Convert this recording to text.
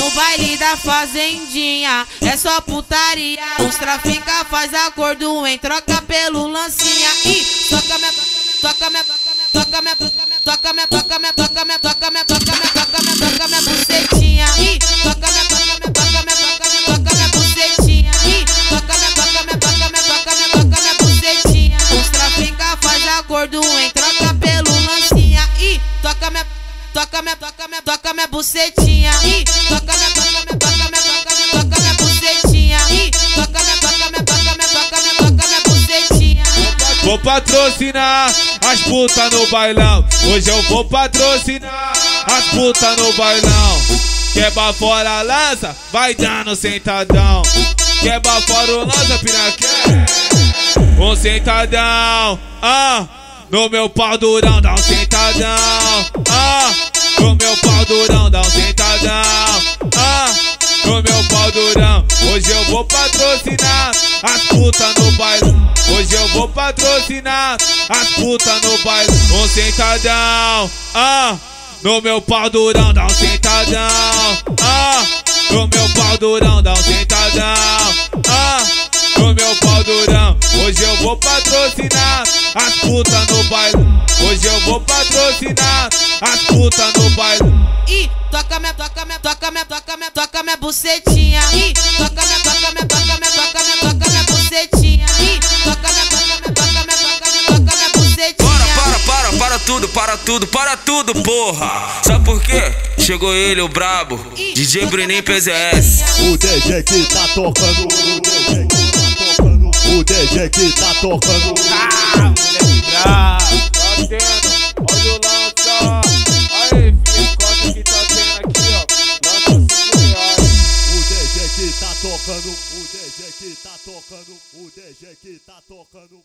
No baile da fazendinha é só putaria. Os trafica faz acordo em troca pelo lancinha. E toca minha, toca minha, toca minha, toca minha, toca minha, toca minha, toca minha, toca minha, toca minha, toca minha bucetinha. E toca minha, toca minha, toca minha, toca minha, toca minha bucetinha. E toca minha, toca minha, toca minha, toca minha, toca minha bucetinha. Os trafica faz acordo em troca pelo lancinha. E toca minha toca minha, toca minha, toca minha bucetinha. E toca minha, toca minha, toca minha, toca minha, toca minha bucetinha. E toca minha, toca minha, toca minha, toca minha, toca minha bucetinha. Vou patrocinar as putas no bailão. Hoje eu vou patrocinar as putas no bailão. Quebra fora lança, vai dando sentadão. Quebra fora o lança, piraquê. Um sentadão, ah. No meu pau durão, dá um sentadão, No meu pau durão, hoje eu vou patrocinar as putas no bailão. Hoje eu vou patrocinar as putas no baile. Um sentadão, ah. No meu pau durão, dá um sentadão, ah. No meu pau durão, dá um sentadão, ah. No meu pau durão, hoje eu vou patrocinar as putas no baile. Hoje eu vou patrocinar as putas no baile. Bucetinha. E toca minha, toca minha, toca minha, toca minha, toca minha bucetinha. E toca minha, toca minha, toca minha, toca minha, toca minha bucetinha. Para, para, para, para tudo, para tudo, para tudo, porra. Sabe por quê? Chegou ele, o brabo, DJ Bruninho PZS. O DJ que tá tocando, o DJ que tá tocando, o DJ que tá tocando. Ah, tocando, o DJ que tá tocando, o DJ que tá tocando.